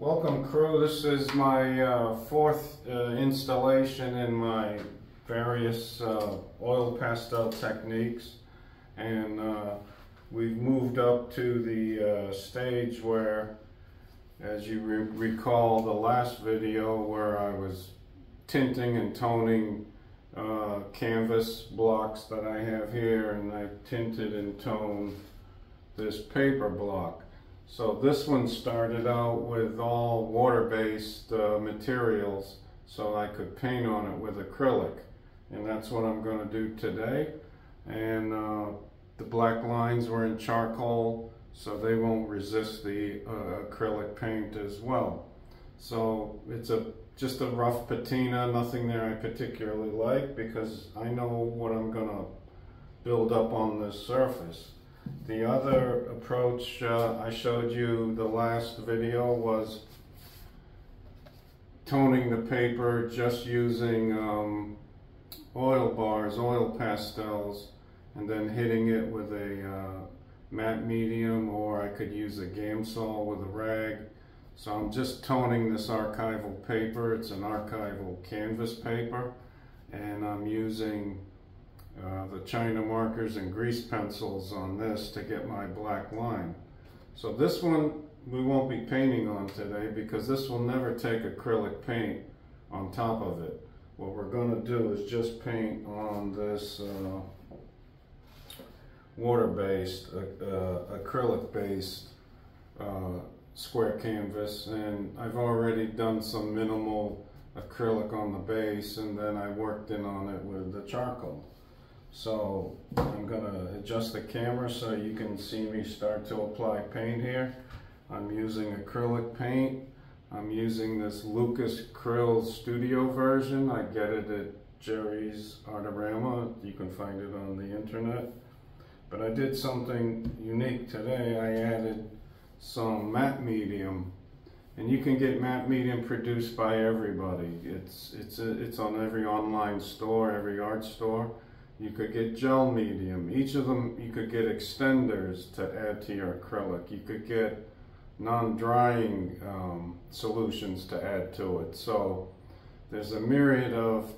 Welcome crew, this is my uh, fourth uh, installation in my various uh, oil pastel techniques. And uh, we've moved up to the uh, stage where as you re recall the last video where I was tinting and toning uh, canvas blocks that I have here. And I tinted and toned this paper block. So this one started out with all water-based uh, materials so I could paint on it with acrylic. And that's what I'm going to do today. And uh, the black lines were in charcoal so they won't resist the uh, acrylic paint as well. So it's a just a rough patina, nothing there I particularly like because I know what I'm going to build up on this surface. The other approach uh, I showed you the last video was toning the paper just using um, oil bars, oil pastels, and then hitting it with a uh, matte medium or I could use a Gamsol with a rag. So I'm just toning this archival paper. It's an archival canvas paper and I'm using uh, the China markers and grease pencils on this to get my black line. So this one we won't be painting on today because this will never take acrylic paint on top of it. What we're going to do is just paint on this uh, water-based, uh, uh acrylic-based uh, square canvas and I've already done some minimal acrylic on the base and then I worked in on it with the charcoal. So I'm gonna adjust the camera so you can see me start to apply paint here. I'm using acrylic paint. I'm using this Lukas Cryl Studio version. I get it at Jerry's Artorama. You can find it on the internet. But I did something unique today. I added some matte medium and you can get matte medium produced by everybody. It's, it's, a, it's on every online store, every art store. You could get gel medium. Each of them, you could get extenders to add to your acrylic. You could get non-drying um, solutions to add to it. So there's a myriad of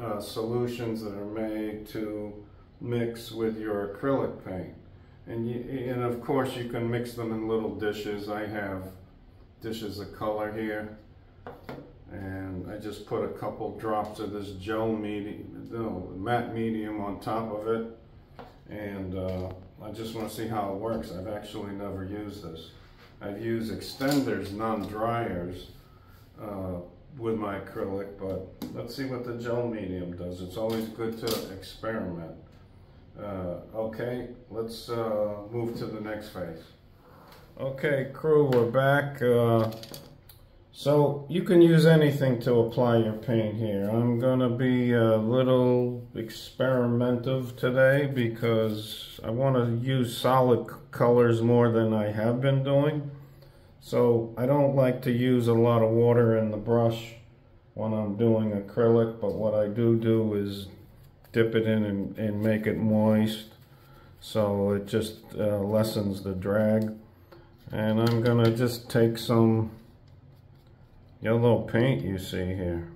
uh, solutions that are made to mix with your acrylic paint. And, you, and of course you can mix them in little dishes. I have dishes of color here and I just put a couple drops of this gel medium, no, matte medium on top of it and uh, I just want to see how it works. I've actually never used this. I've used extenders, non-dryers uh, with my acrylic, but let's see what the gel medium does. It's always good to experiment. Uh, okay, let's uh, move to the next phase. Okay, crew, we're back. So you can use anything to apply your paint here. I'm gonna be a little experimentative today because I wanna use solid colors more than I have been doing. So I don't like to use a lot of water in the brush when I'm doing acrylic, but what I do do is dip it in and, and make it moist so it just uh, lessens the drag. And I'm gonna just take some yellow paint you see here.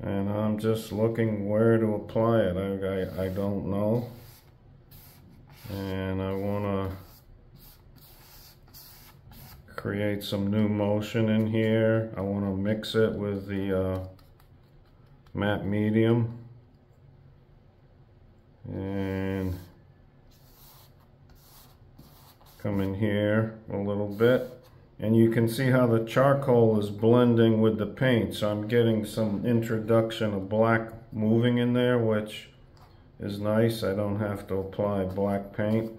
And I'm just looking where to apply it. I, I, I don't know. And I want to create some new motion in here. I want to mix it with the uh, matte medium. And come in here a little bit and you can see how the charcoal is blending with the paint. So I'm getting some introduction of black moving in there which is nice. I don't have to apply black paint.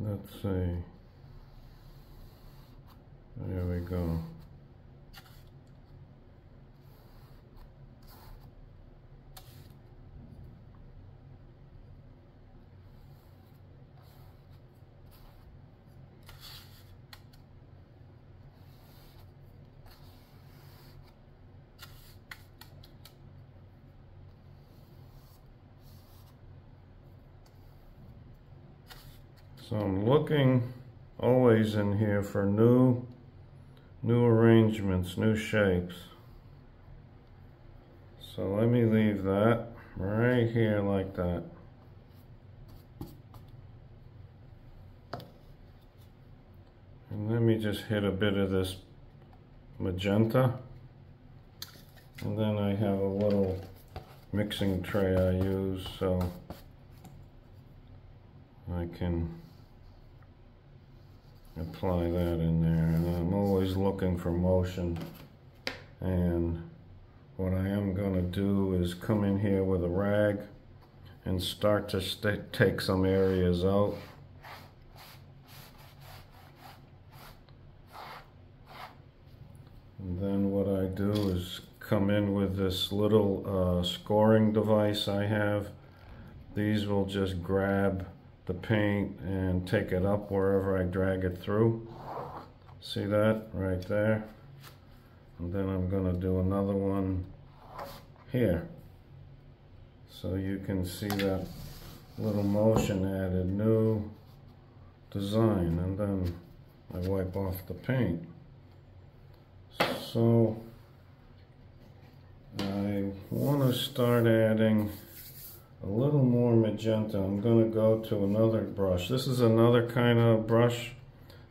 Let's see. There we go So I'm looking always in here for new, new arrangements, new shapes. So let me leave that right here like that. And let me just hit a bit of this magenta. And then I have a little mixing tray I use so I can apply that in there and I'm always looking for motion. And what I am going to do is come in here with a rag and start to take some areas out. And then what I do is come in with this little uh, scoring device I have. These will just grab the paint and take it up wherever I drag it through. See that right there? And then I'm going to do another one here. So you can see that little motion added new design and then I wipe off the paint. So I want to start adding a little more magenta. I'm going to go to another brush. This is another kind of brush.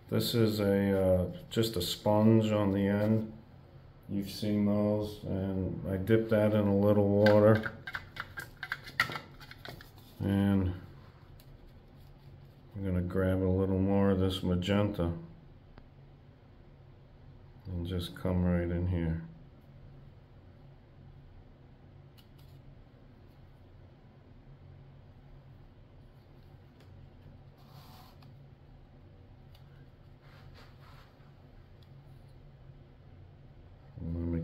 This is a uh, just a sponge on the end. You've seen those. And I dip that in a little water. And I'm going to grab a little more of this magenta. And just come right in here.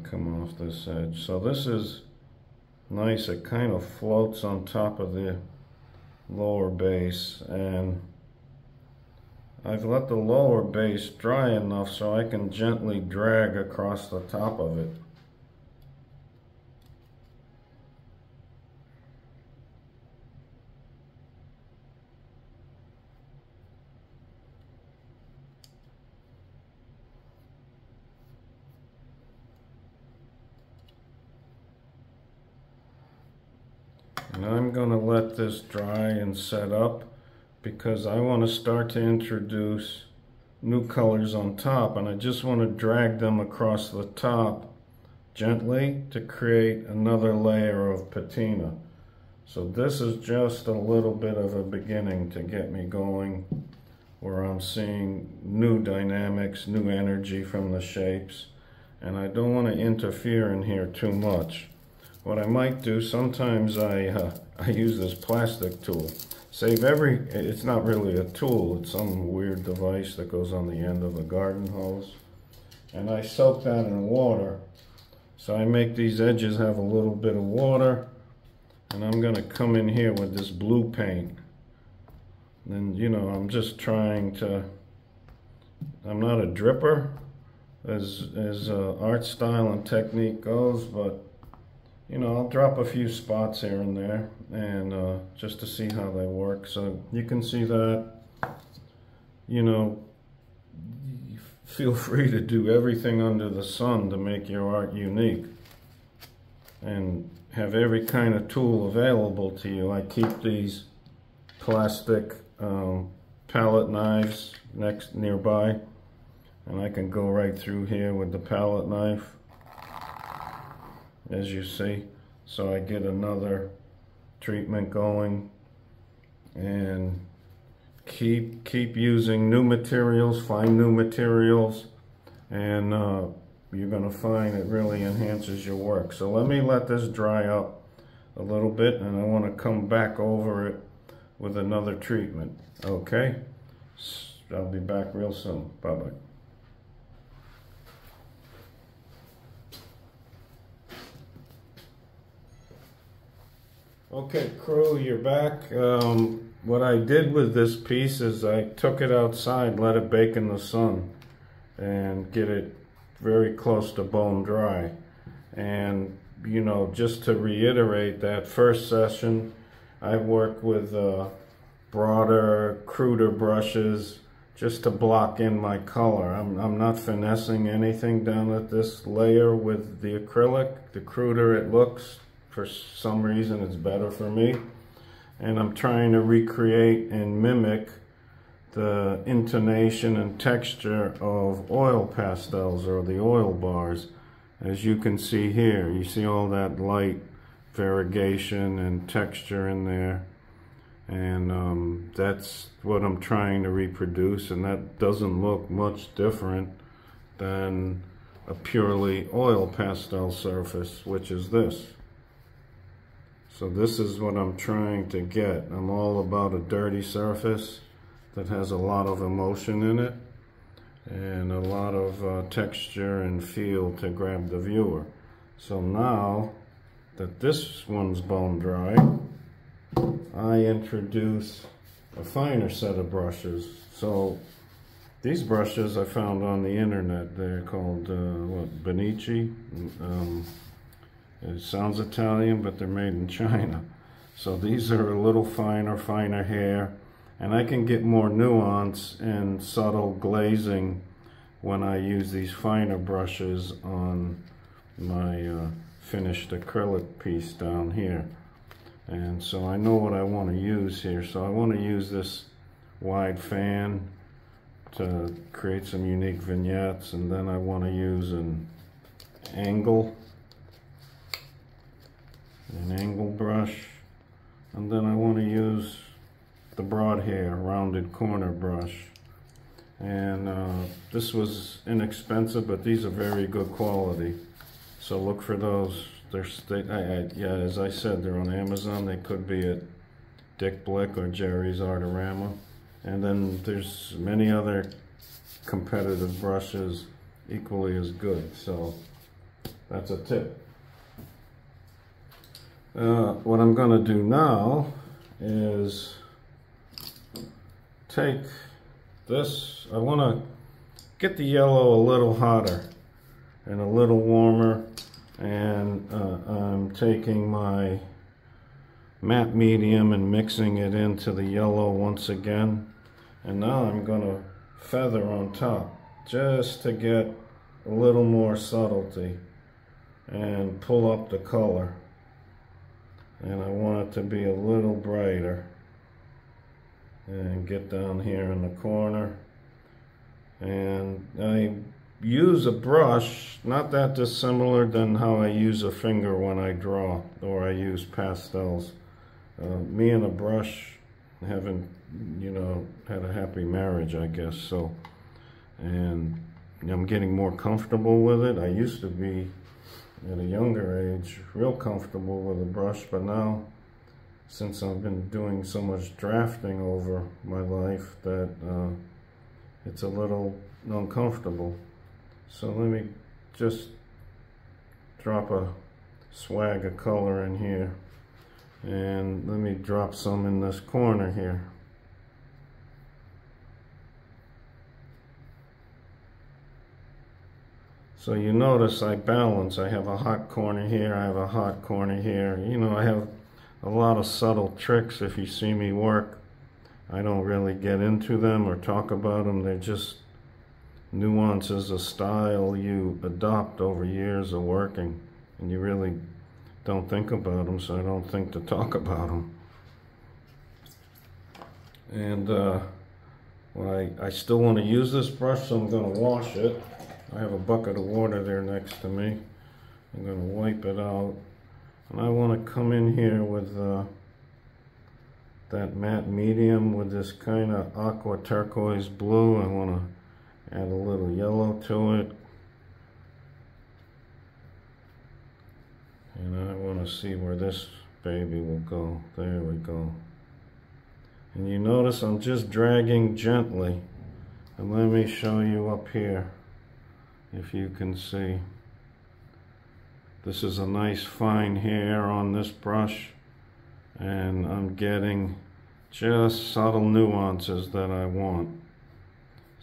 Come off this edge. So this is nice. It kind of floats on top of the lower base and I've let the lower base dry enough so I can gently drag across the top of it. And I'm going to this dry and set up because I want to start to introduce new colors on top and I just want to drag them across the top gently to create another layer of patina. So this is just a little bit of a beginning to get me going where I'm seeing new dynamics, new energy from the shapes and I don't want to interfere in here too much. What I might do, sometimes I, uh, I use this plastic tool. Save every, it's not really a tool, it's some weird device that goes on the end of a garden hose. And I soak that in water. So I make these edges have a little bit of water. And I'm gonna come in here with this blue paint. And you know, I'm just trying to, I'm not a dripper as, as uh, art style and technique goes, but you know, I'll drop a few spots here and there and uh, just to see how they work. So you can see that, you know, feel free to do everything under the sun to make your art unique and have every kind of tool available to you. I keep these plastic um, palette knives next nearby and I can go right through here with the palette knife as you see. So I get another treatment going and keep keep using new materials, find new materials, and uh, you're going to find it really enhances your work. So let me let this dry up a little bit and I want to come back over it with another treatment. Okay? I'll be back real soon. Bye-bye. Okay, crew, you're back. Um, what I did with this piece is I took it outside, let it bake in the sun, and get it very close to bone dry. And, you know, just to reiterate that first session, I worked with uh, broader, cruder brushes just to block in my color. I'm, I'm not finessing anything down at this layer with the acrylic. The cruder it looks, for some reason it's better for me. And I'm trying to recreate and mimic the intonation and texture of oil pastels or the oil bars. As you can see here, you see all that light variegation and texture in there and um, that's what I'm trying to reproduce and that doesn't look much different than a purely oil pastel surface which is this so this is what I'm trying to get I'm all about a dirty surface that has a lot of emotion in it and a lot of uh, texture and feel to grab the viewer so now that this one's bone dry I introduce a finer set of brushes. So these brushes I found on the internet. They're called, uh, what, Benici? Um, it sounds Italian, but they're made in China. So these are a little finer, finer hair. And I can get more nuance and subtle glazing when I use these finer brushes on my uh, finished acrylic piece down here. And so I know what I want to use here. So I want to use this wide fan to create some unique vignettes. And then I want to use an angle, an angle brush. And then I want to use the broad hair, rounded corner brush. And uh, this was inexpensive, but these are very good quality. So look for those they're, they, I, I, yeah, as I said, they're on Amazon. They could be at Dick Blick or Jerry's Artorama. And then there's many other competitive brushes equally as good. So that's a tip. Uh, what I'm going to do now is take this, I want to get the yellow a little hotter and a little warmer and uh, I'm taking my matte medium and mixing it into the yellow once again. And now I'm going to feather on top just to get a little more subtlety and pull up the color and I want it to be a little brighter and get down here in the corner and I use a brush, not that dissimilar than how I use a finger when I draw or I use pastels. Uh, me and a brush haven't, you know, had a happy marriage, I guess, so, and I'm getting more comfortable with it. I used to be, at a younger age, real comfortable with a brush, but now, since I've been doing so much drafting over my life, that uh, it's a little uncomfortable. So let me just drop a swag of color in here. And let me drop some in this corner here. So you notice I balance. I have a hot corner here, I have a hot corner here. You know, I have a lot of subtle tricks if you see me work. I don't really get into them or talk about them. They're just nuances a style you adopt over years of working and you really don't think about them so I don't think to talk about them and uh, well, I, I still want to use this brush so I'm going to wash it I have a bucket of water there next to me. I'm going to wipe it out. And I want to come in here with uh, that matte medium with this kind of aqua turquoise blue. I want to add a little yellow to it. And I want to see where this baby will go. There we go. And you notice I'm just dragging gently. And let me show you up here if you can see this is a nice fine hair on this brush and I'm getting just subtle nuances that I want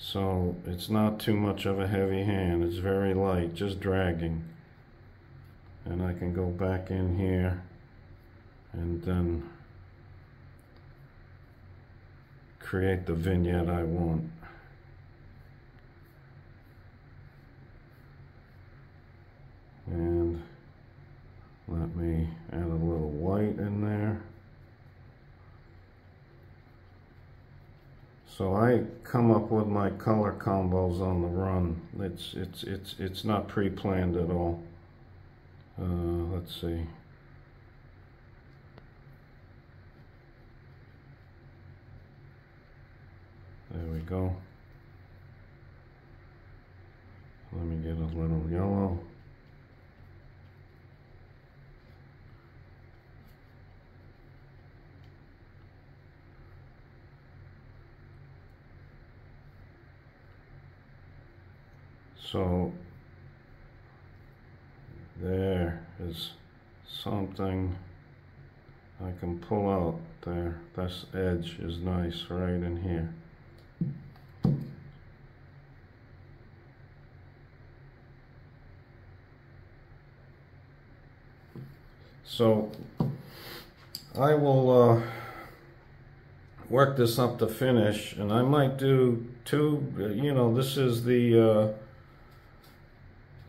so it's not too much of a heavy hand. It's very light, just dragging. And I can go back in here and then create the vignette I want. And let me add a little white in there. So I come up with my color combos on the run. It's it's it's it's not pre-planned at all. Uh, let's see. There we go. Let me get a little yellow. So there is something I can pull out there. This edge is nice right in here. So I will uh, work this up to finish and I might do two, you know, this is the uh,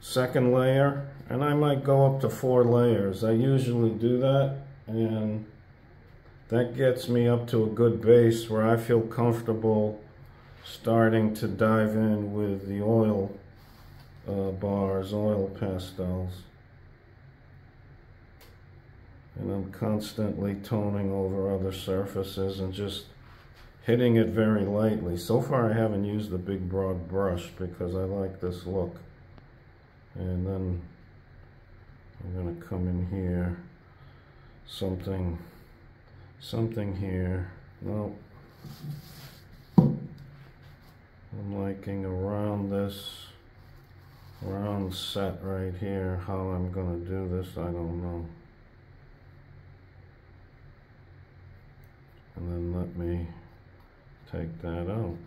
second layer and I might go up to four layers. I usually do that and that gets me up to a good base where I feel comfortable starting to dive in with the oil uh, bars, oil pastels. And I'm constantly toning over other surfaces and just hitting it very lightly. So far I haven't used the big broad brush because I like this look. And then I'm gonna come in here, something, something here. No, I'm liking around this round set right here. How I'm gonna do this, I don't know. And then let me take that out.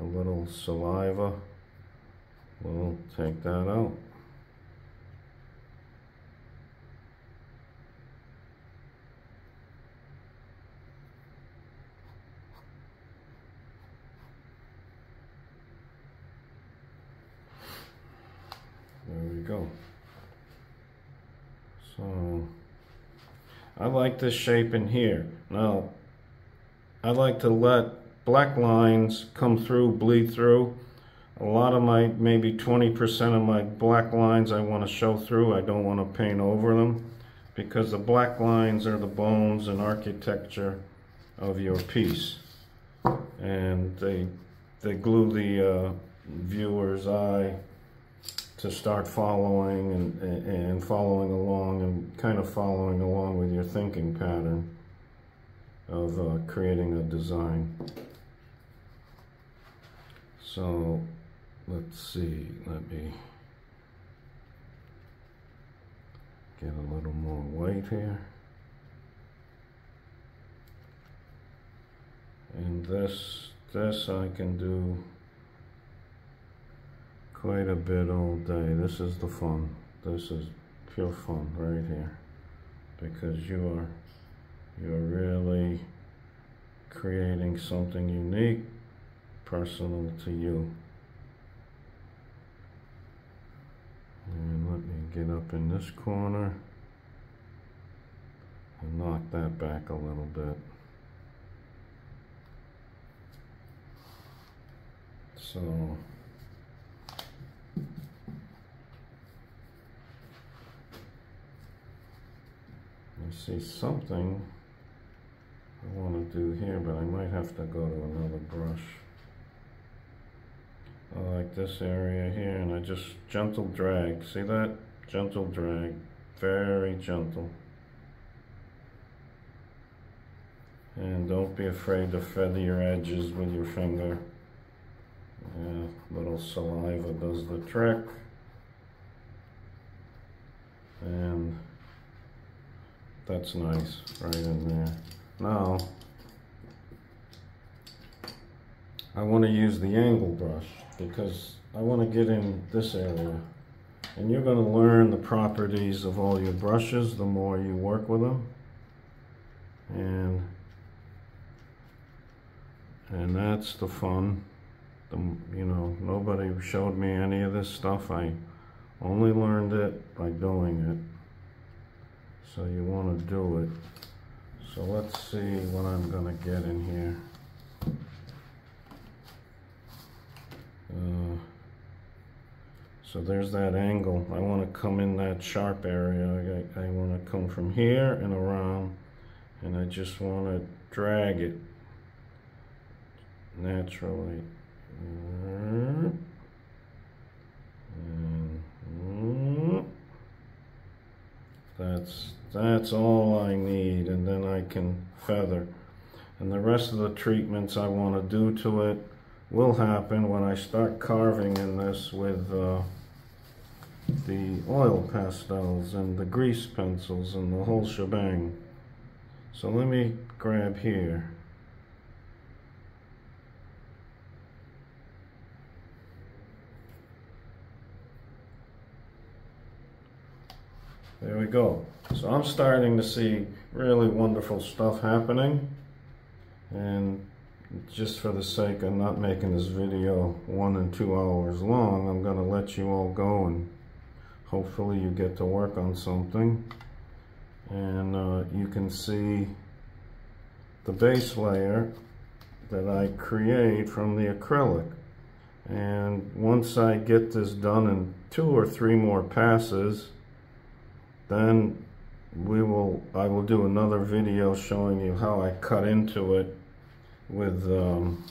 A little saliva. We'll take that out. There we go. So, I like this shape in here. Now, I like to let black lines come through, bleed through, a lot of my, maybe 20% of my black lines I want to show through. I don't want to paint over them because the black lines are the bones and architecture of your piece. And they, they glue the uh, viewer's eye to start following and, and following along and kind of following along with your thinking pattern of uh, creating a design. So let's see, let me get a little more white here. And this, this I can do quite a bit all day. This is the fun. This is pure fun right here. Because you are, you're really creating something unique, personal to you. And let me get up in this corner and knock that back a little bit. So I see something I want to do here, but I might have to go to another brush. Like this area here and I just gentle drag. See that? Gentle drag. Very gentle. And don't be afraid to feather your edges with your finger. Yeah, little saliva does the trick. And that's nice right in there. Now, I want to use the angle brush because I want to get in this area. And you're going to learn the properties of all your brushes the more you work with them. And and that's the fun. The, you know, nobody showed me any of this stuff. I only learned it by doing it. So you want to do it. So let's see what I'm gonna get in here. Uh, so there's that angle. I want to come in that sharp area. I, I want to come from here and around and I just want to drag it naturally. That's that's all I need and then I can feather and the rest of the treatments I want to do to it will happen when I start carving in this with uh, the oil pastels and the grease pencils and the whole shebang. So let me grab here. There we go. So I'm starting to see really wonderful stuff happening. And just for the sake of not making this video one and two hours long, I'm going to let you all go and hopefully you get to work on something. And uh, you can see the base layer that I create from the acrylic. And once I get this done in two or three more passes, then we will I will do another video showing you how I cut into it with um,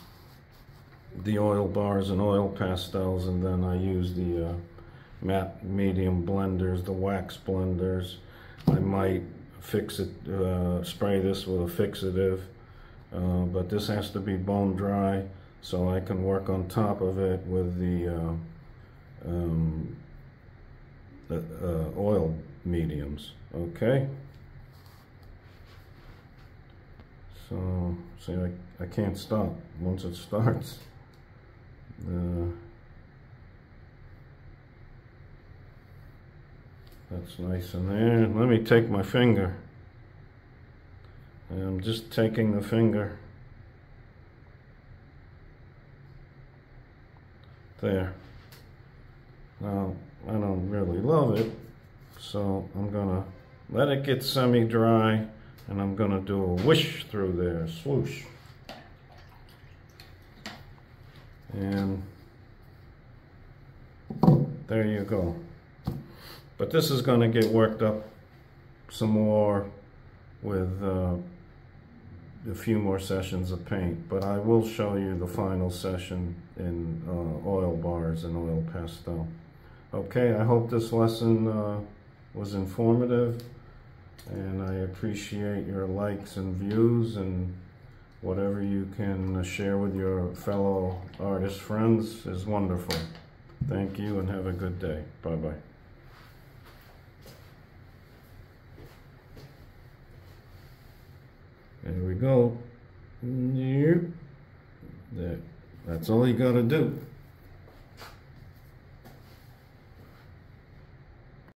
the oil bars and oil pastels and then I use the uh, matte medium blenders, the wax blenders. I might fix it, uh, spray this with a fixative, uh, but this has to be bone dry so I can work on top of it with the, uh, um, the uh, oil mediums, okay? So, see, I, I can't stop once it starts. Uh, that's nice in there. Let me take my finger. I'm just taking the finger. There. Now, I don't really love it, so I'm gonna let it get semi-dry and I'm gonna do a wish through there, swoosh. And there you go. But this is gonna get worked up some more with uh, a few more sessions of paint, but I will show you the final session in uh, oil bars and oil pastel. Okay, I hope this lesson uh, was informative and I appreciate your likes and views and whatever you can share with your fellow artist friends is wonderful. Thank you and have a good day. Bye-bye. There we go. There. That's all you got to do.